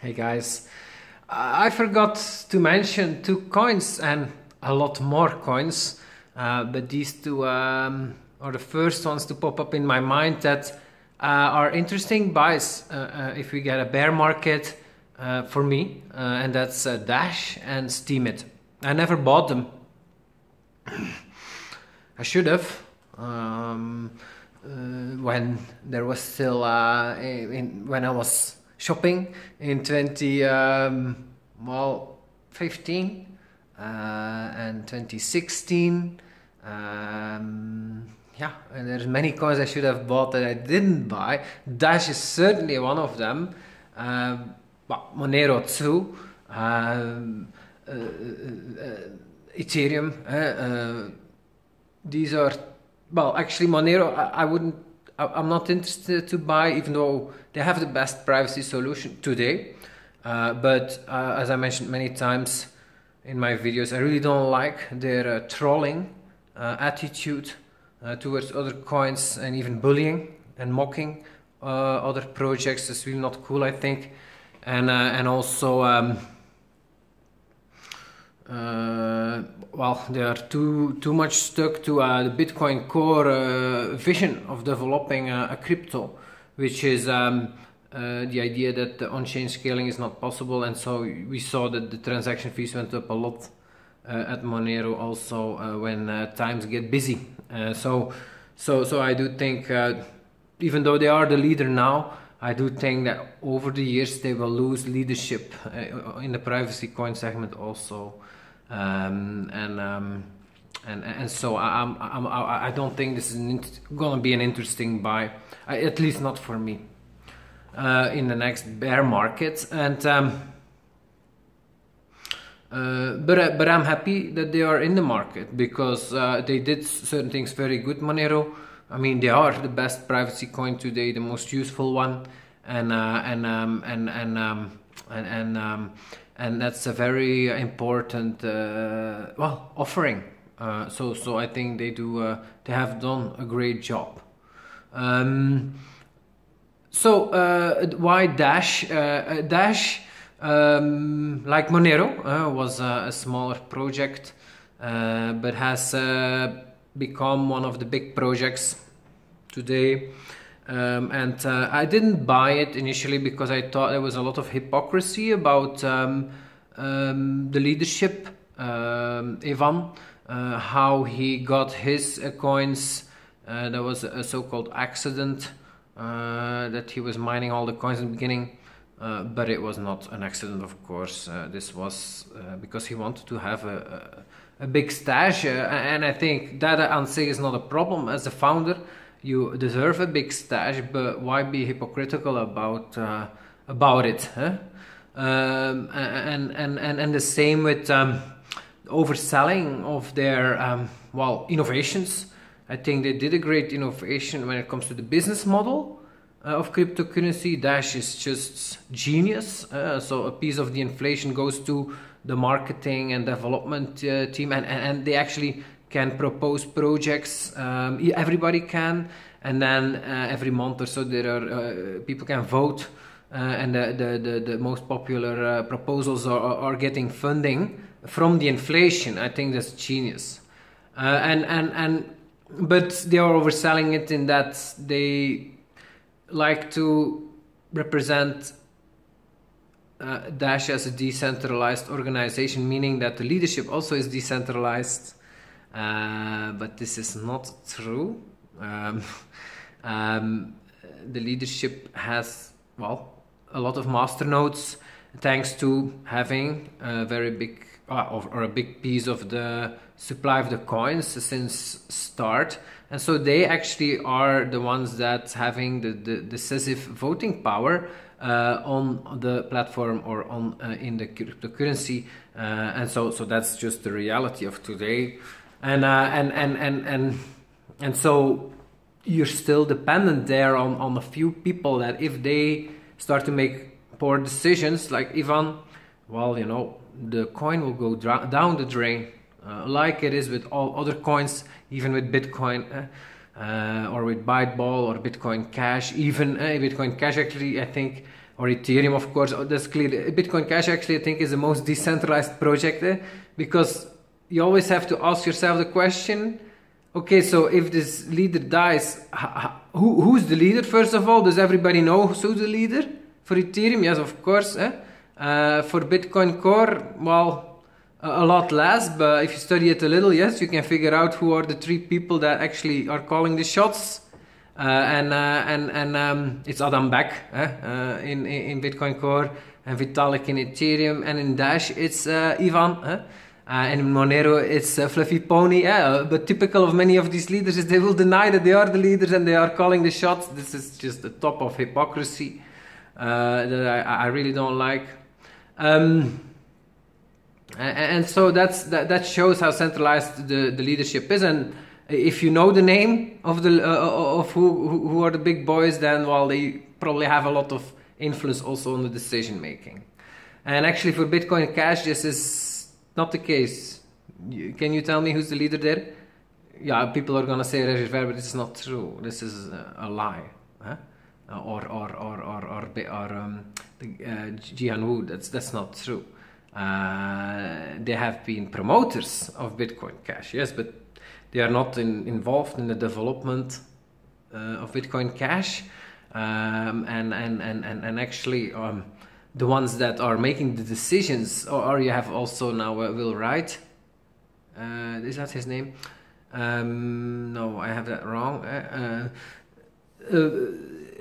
Hey guys, I forgot to mention two coins and a lot more coins, uh, but these two um, are the first ones to pop up in my mind that uh, are interesting buys uh, uh if we get a bear market uh, for me, uh, and that's Dash and Steemit. I never bought them. I should have. Um, when there was still in, when I was shopping in 20 um, well 15 uh, and 2016 um, yeah and there's many coins I should have bought that I didn't buy. Dash is certainly one of them. Um, well, Monero too. Um, uh, uh, uh Ethereum uh, uh, these are well actually Monero I, I wouldn't I'm not interested to buy, even though they have the best privacy solution today. Uh, but uh, as I mentioned many times in my videos, I really don't like their uh, trolling uh, attitude uh, towards other coins and even bullying and mocking uh, other projects. It's really not cool, I think. And and also. Um, well, they are too too much stuck to uh, the Bitcoin Core uh, vision of developing a, crypto, which is um, uh, the idea that the on-chain scaling is not possible, and so we saw that the transaction fees went up a lot uh, at Monero also uh, when times get busy. so, so, so I do think, even though they are the leader now, I do think that over the years they will lose leadership in the privacy coin segment also. Um, and, um, and and so I, I'm, I'm, I don't think this is gonna be an interesting buy, at least not for me, uh, in the next bear market. And um, uh, but uh, but I'm happy that they are in the market because uh, they did certain things very good. Monero, I mean, they are the best privacy coin today, the most useful one, and uh, and um, and and um, and and um, and that's a very important uh, well offering. Uh, so so I think they do uh, they have done a great job. Um, so uh, why Dash? Uh, Dash, um, like Monero, uh, was a, a, smaller project, but has become one of the big projects today. Um, and uh, I didn't buy it initially because I thought there was a lot of hypocrisy about um, um, the leadership, um, Ivan, uh, how he got his uh, coins. Uh, there was a so-called accident uh, that he was mining all the coins in the beginning. Uh, but it was not an accident, of course. this was because he wanted to have a, a, a big stash, and I think that say is not a problem as a founder you deserve a big stash, but why be hypocritical about uh, about it? Huh? Um, and, and and and the same with um, overselling of their um, well innovations. I think they did a great innovation when it comes to the business model uh, of cryptocurrency. Dash is just genius. Uh, so a piece of the inflation goes to the marketing and development uh, team, and, and, and they actually can propose projects. Um, everybody can, and then uh, every month or so, there are uh, people can vote, uh, and the, the, the, the, most popular uh, proposals are, are getting funding from the inflation. I think that's genius, uh, and and and but they are overselling it in that they like to represent uh, Dash as a decentralized organization, meaning that the leadership also is decentralized uh, but this is not true. Um, um, the leadership has, well, a lot of master nodes thanks to having a very big uh, or, or, a big piece of the supply of the coins since start and so they actually are the ones that having the, the decisive voting power uh, on the platform or on uh, in the cryptocurrency uh, and so so that's just the reality of today and uh, and and and and and so you're still dependent there on on a few people that if they start to make poor decisions like Ivan, well, you know, the coin will go down the drain, uh, like it is with all other coins, even with Bitcoin. Uh, uh, or with Byteball or Bitcoin Cash, even uh, Bitcoin Cash actually, I think or Ethereum, of course. Oh, that's clear. Bitcoin Cash actually, I think, is the most decentralized project eh? because you always have to ask yourself the question okay, so if this leader dies, who, who's the leader, first of all? Does everybody know who's the leader? For Ethereum, yes, of course. Eh? Uh, for Bitcoin Core, well, a lot less, but if you study it a little, yes, you can figure out who are the three people that actually are calling the shots. Uh, and uh, and and um, it's Adam Back eh? uh, in, in Bitcoin Core and Vitalik in Ethereum and in Dash it's uh, Ivan eh? And Monero it's a Fluffy Pony. Yeah, but typical of many of these leaders is they will deny that they are the leaders and they are calling the shots. This is just the top of hypocrisy that I, I, really don't like. Um, and, so that's that, that shows how centralized the, the leadership is. And if you know the name of the uh, of who who are the big boys, then well, they probably have a lot of influence also on the decision making. And actually, for Bitcoin Cash, this is not the case. Can you tell me who's the leader there? Yeah, people are gonna say Roger Ver, but is not true. This is a, lie. Huh? Or or or or or, or um, the, uh, Jihan Wu. That's that's not true. Uh, they have been promoters of Bitcoin Cash, yes, but they are not in, involved in the development uh, of Bitcoin Cash. Um, and, and, and, and, actually, um, the ones that are making the decisions, or, or you have also now uh, Will Wright. Uh, is that his name? Um, no, I have that wrong. Uh, uh, uh,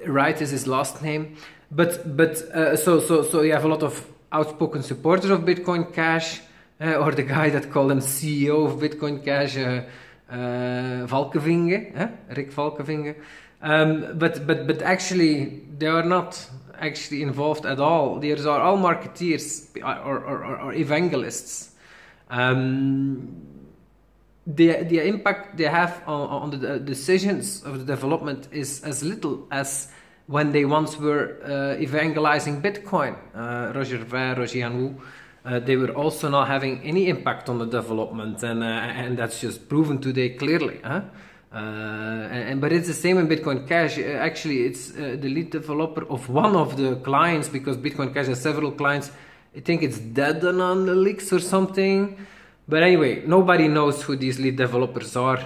Wright is his last name. But but so so so you have a lot of outspoken supporters of Bitcoin Cash, or the guy that called him CEO of Bitcoin Cash uh, Falkvinge? Rick Falkvinge. Um, but but but actually, they are not actually involved at all. These are all marketeers or, or, or evangelists. Um, the the impact they have on, on the decisions of the development is as little as when they once were uh, evangelizing Bitcoin. Uh, Roger Ver, Roger Wu uh, they were also not having any impact on the development, and uh, and that's just proven today clearly. Huh? Uh, and, but it's the same in Bitcoin Cash. Uh, actually, it's uh, the lead developer of one of the clients because Bitcoin Cash has several clients. I think it's Deadalnix or something. But anyway, nobody knows who these lead developers are.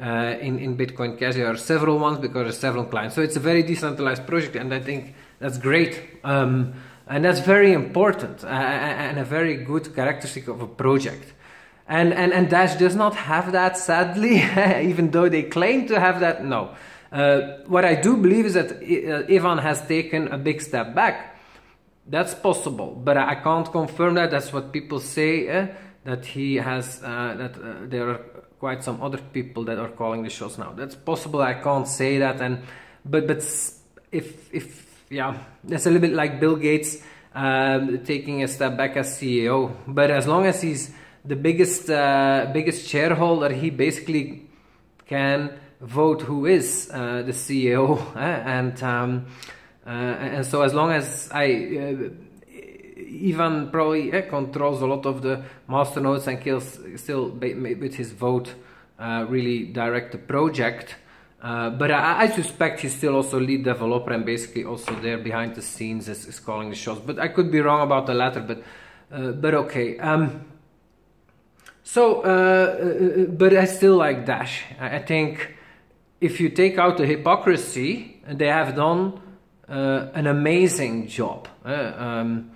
Uh, in, in Bitcoin Cash. There are several ones because there are several clients. So it's a very decentralized project, and I think that's great. Um, and that's very important uh, and a very good characteristic of a project. And, and, and Dash does not have that, sadly, even though they claim to have that. No. Uh, what I do believe is that uh, Ivan has taken a big step back. That's possible, but I can't confirm that. That's what people say. Eh? That he has, uh, that uh, there are quite some other people that are calling the shots now. That's possible. I can't say that. And but but if if yeah, that's a little bit like Bill Gates um, taking a step back as CEO. But as long as he's the biggest uh, biggest shareholder, he basically can vote who is uh, the CEO, eh? and um, uh, and so as long as I. Uh, Ivan probably eh, controls a lot of the master nodes and kills still with his vote uh, really direct the project. Uh, but I, I, suspect he's still also lead developer and basically also there behind the scenes is, is calling the shots. But I could be wrong about the latter. But uh, but okay. Um, so, uh, uh but I still like Dash. I think if you take out the hypocrisy, they have done uh, an amazing job. Um,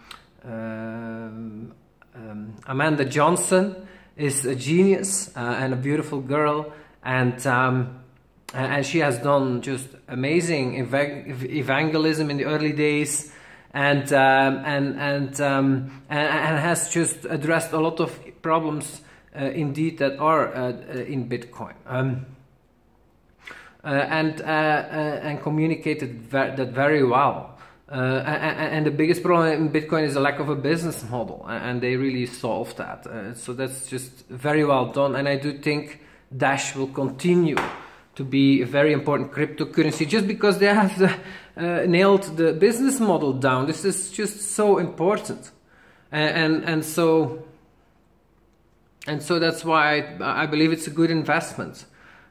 um, um, Amanda Johnson is a genius and a beautiful girl, and um, and she has done just amazing evangelism in the early days and um, and and, um, and, and has just addressed a lot of problems uh, indeed that are uh, uh in Bitcoin um, uh, and uh, uh, and communicated ver that very well. And, and, the biggest problem in Bitcoin is the lack of a business model, and they really solved that. so that's just very well done, and I do think Dash will continue to be a very important cryptocurrency just because they have the, uh, nailed the business model down. This is just so important, and and, and so and so that's why I, I believe it's a good investment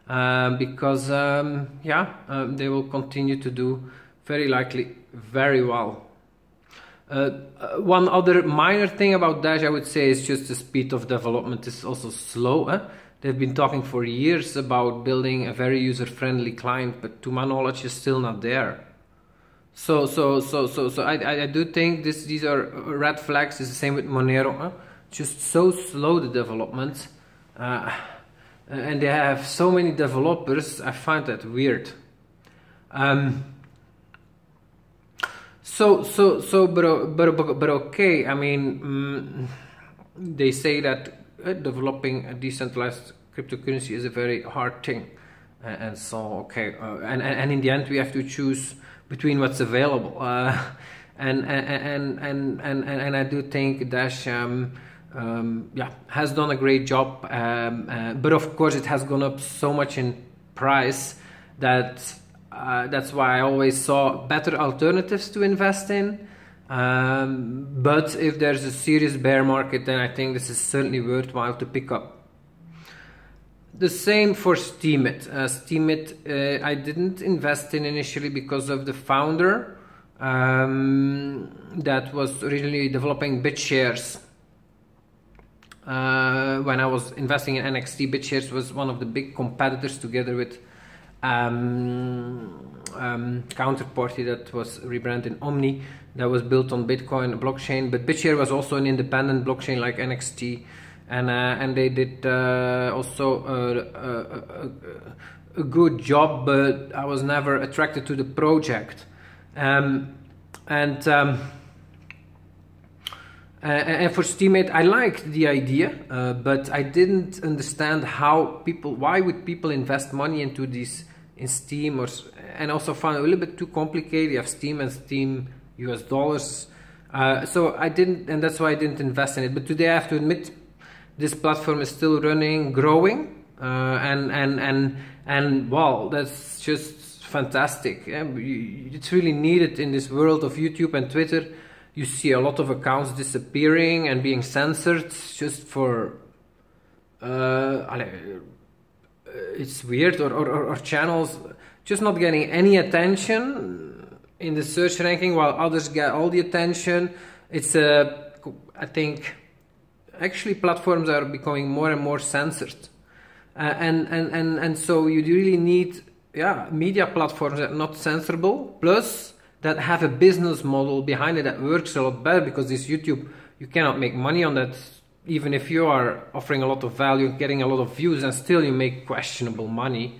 um, because um, yeah um, they will continue to do very likely very well Uh, uh, one other minor thing about Dash, I would say, is just the speed of development is also slow. Eh? They've been talking for years about building a very user-friendly client, but to my knowledge, is still not there. So, so, so, so, so I, I do think this, these are red flags. It's the same with Monero. Eh? Just so slow the development, uh, and they have so many developers. I find that weird. Um, so, so, so, but, but, but, okay. I mean, mm, they say that uh, developing a decentralized cryptocurrency is a very hard thing, uh, and so okay, uh, and, and in the end we have to choose between what's available, uh, and, and, and and and and I do think Dash. Um, um, yeah, has done a great job, um, uh, but of course it has gone up so much in price that uh, that's why I always saw better alternatives to invest in. Um, but if there's a serious bear market, then I think this is certainly worthwhile to pick up. The same for Steemit. Uh, Steemit, uh, I didn't invest in initially because of the founder um, that was originally developing BitShares. Uh, when I was investing in NXT, BitShares was one of the big competitors together with um, um, counterparty that was rebranded Omni that was built on Bitcoin blockchain. But BitShare was also an independent blockchain like NXT, and uh, and they did uh, also a, a, a, a, good job. But I was never attracted to the project, um, and. Uh, and for Steemit, I liked the idea, uh, but I didn't understand how people, why would people invest money into these in Steem or and also found it a little bit too complicated. You have Steem and Steem US dollars. Uh, so I didn't, and that's why I didn't invest in it. But today I have to admit, this platform is still running, growing, uh, and and and and wow, that's just fantastic. It's really needed in this world of YouTube and Twitter. You see a lot of accounts disappearing and being censored just for. Uh, it's weird or, or, or channels just not getting any attention in the search ranking while others get all the attention it's a i think actually platforms are becoming more and more censored uh, and, and and and so you really need yeah media platforms that are not censorable plus that have a business model behind it that works a lot better because this youtube you cannot make money on that even if you are offering a lot of value, getting a lot of views, and still you make questionable money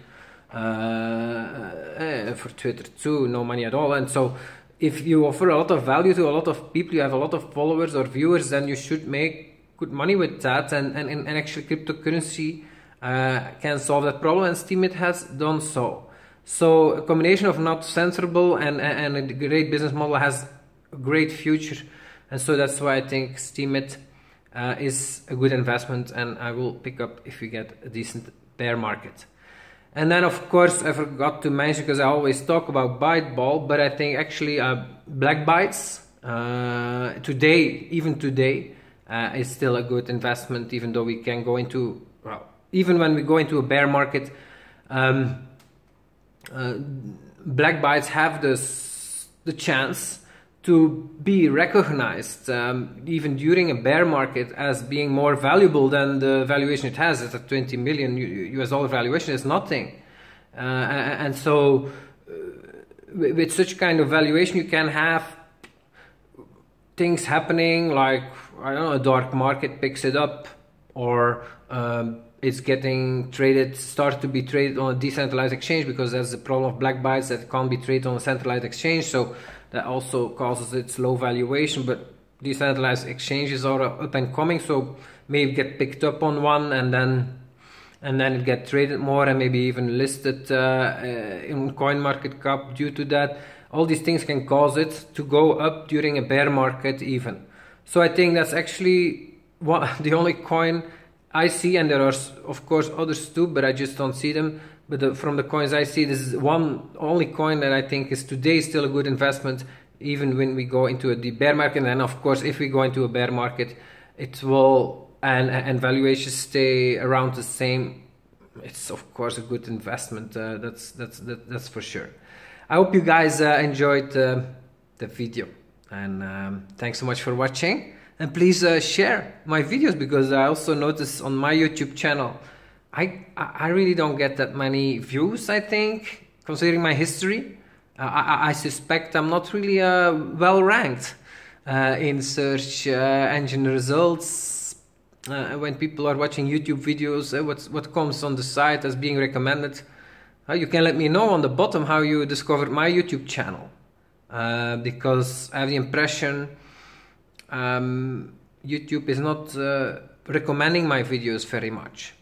uh, uh, for Twitter too, no money at all. And so, if you offer a lot of value to a lot of people, you have a lot of followers or viewers, then you should make good money with that. And and, and actually, cryptocurrency uh, can solve that problem, and Steemit has done so. So, a combination of not censorable and and a great business model has a great future, and so that's why I think Steemit uh, is a good investment and I will pick up if we get a decent bear market. And then of course I forgot to mention because I always talk about Byteball, but I think actually uh, Black Bytes uh, today, even today, uh, is still a good investment even though we can go into, well, even when we go into a bear market, um, uh, Black Bytes have this, the chance to be recognized um, even during a bear market as being more valuable than the valuation it has at a 20 million US dollar valuation is nothing. Uh, and so uh, with such kind of valuation you can have things happening like I don't know a dark market picks it up or um, it's getting traded starts to be traded on a decentralized exchange because that's the problem of black bytes that can't be traded on a centralized exchange. So that also causes its low valuation. But decentralized exchanges are up and coming, so maybe get picked up on one and then and then it get traded more and maybe even listed uh, uh, in coin market cap due to that. All these things can cause it to go up during a bear market even. So i think that's actually one, the only coin i see and there are of course others too but i just don't see them but the, from the coins I see, this is one only coin that I think is today still a good investment, even when we go into a deep bear market. And of course, if we go into a bear market, it will and and valuations stay around the same. It's of course a good investment. Uh, that's that's that, that's for sure. I hope you guys uh, enjoyed uh, the video. and um, thanks so much for watching and please uh, share my videos because I also notice on my YouTube channel I I really don't get that many views I think considering my history. Uh, I, I, suspect I'm not really uh, well ranked uh, in search uh, engine results uh, when people are watching YouTube videos what what comes on the site as being recommended. You can let me know on the bottom how you discovered my YouTube channel because I have the impression um, YouTube is not uh, recommending my videos very much.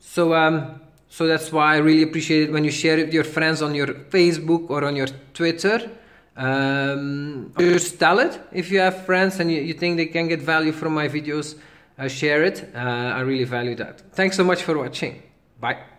So, um, so that's why I really appreciate it when you share it with your friends on your Facebook or on your Twitter. Um, just tell it if you have friends and you, you think they can get value from my videos. Uh, share it. Uh, I really value that. Thanks so much for watching. Bye.